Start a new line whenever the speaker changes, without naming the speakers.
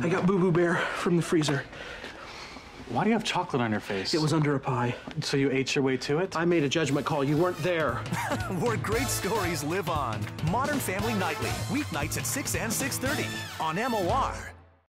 I got Boo Boo Bear from the freezer.
Why do you have chocolate on your face?
It was under a pie.
So you ate your way to it?
I made a judgment call. You weren't there.
Where great stories live on. Modern Family Nightly, weeknights at 6 and 6.30 on MOR.